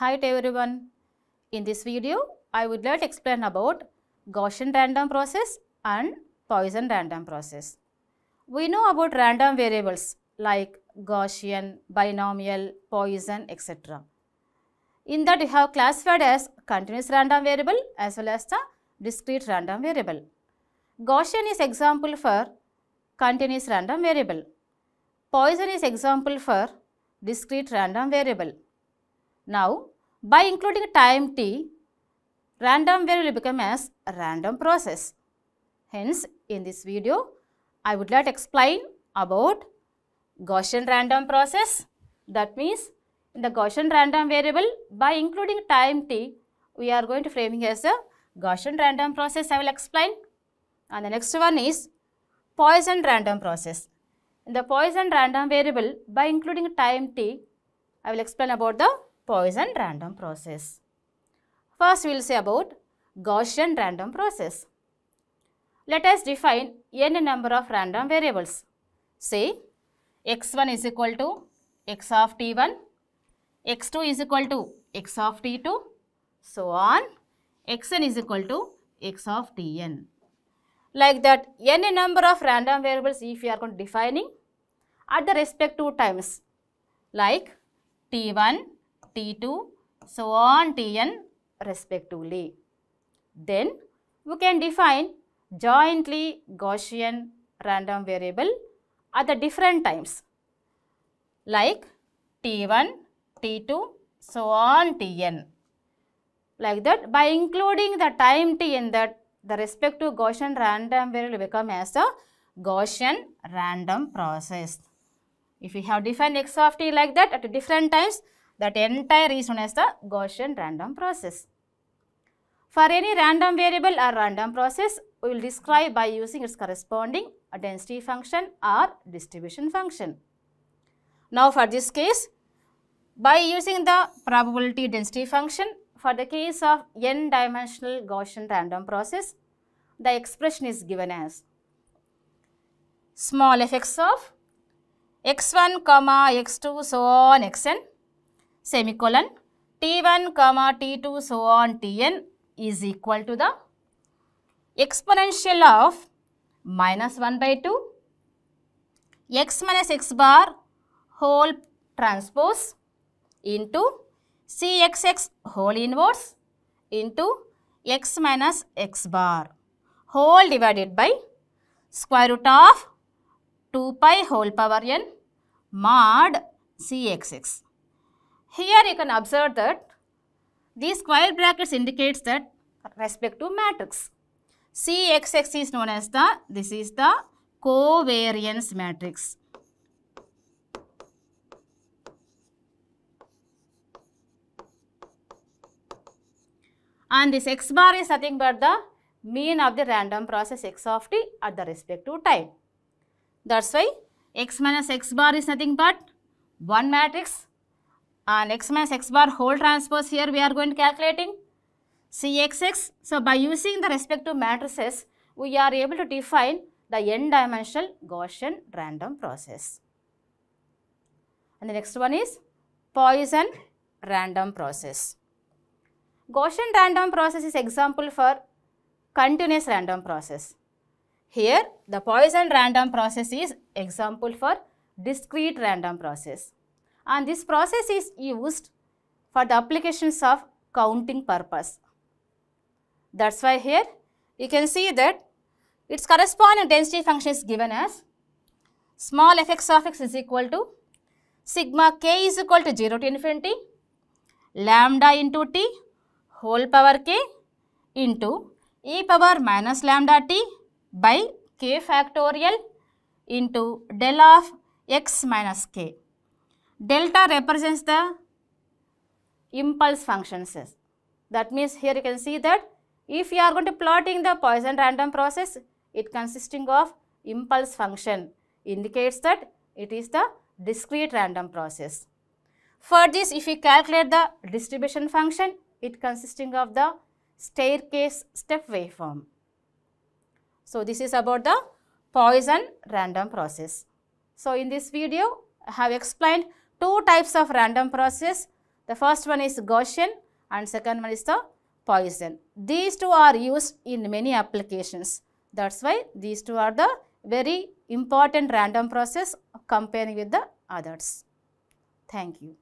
Hi to everyone. In this video, I would like to explain about Gaussian random process and Poisson random process. We know about random variables like Gaussian, binomial, Poisson, etc. In that, we have classified as continuous random variable as well as the discrete random variable. Gaussian is example for continuous random variable. Poisson is example for discrete random variable. Now, by including time t, random variable will become as random process. Hence, in this video, I would like to explain about Gaussian random process. That means, in the Gaussian random variable, by including time t, we are going to framing as a Gaussian random process. I will explain. And the next one is Poisson random process. In the Poisson random variable, by including time t, I will explain about the Poisson random process. First, we will say about Gaussian random process. Let us define n number of random variables. Say x1 is equal to x of t1, x2 is equal to x of t2, so on, xn is equal to x of tn. Like that, n number of random variables if you are going to defining at the respective times like t1, t2, so on tn respectively. Then we can define jointly Gaussian random variable at the different times like t1, t2, so on tn. Like that by including the time t in that the respective Gaussian random variable become as a Gaussian random process. If we have defined x of t like that at different times, that entire is known as the Gaussian random process. For any random variable or random process, we will describe by using its corresponding density function or distribution function. Now for this case, by using the probability density function, for the case of n dimensional Gaussian random process, the expression is given as small fx of x1 comma x2 so on xn semicolon t1 comma t2 so on tn is equal to the exponential of minus 1 by 2 x minus x bar whole transpose into cxx whole inverse into x minus x bar whole divided by square root of 2 pi whole power n mod cxx. Here you can observe that these square brackets indicates that respective matrix. cxx is known as the, this is the covariance matrix. And this x bar is nothing but the mean of the random process x of t at the respective time. That's why x minus x bar is nothing but one matrix Uh, and x minus x bar whole transpose here we are going to calculating cxx. So, by using the respective matrices, we are able to define the n dimensional Gaussian random process. And the next one is Poisson random process. Gaussian random process is example for continuous random process. Here, the Poisson random process is example for discrete random process. And this process is used for the applications of counting purpose. That's why here you can see that its corresponding density function is given as small fx of x is equal to sigma k is equal to 0 to infinity lambda into t whole power k into e power minus lambda t by k factorial into del of x minus k. Delta represents the impulse functions. That means here you can see that if you are going to plotting the Poisson random process, it consisting of impulse function indicates that it is the discrete random process. For this, if we calculate the distribution function, it consisting of the staircase step waveform. So, this is about the Poisson random process. So, in this video, I have explained two types of random process, The first one is Gaussian and second one is the Poisson. These two are used in many applications. That's why these two are the very important random process comparing with the others. Thank you.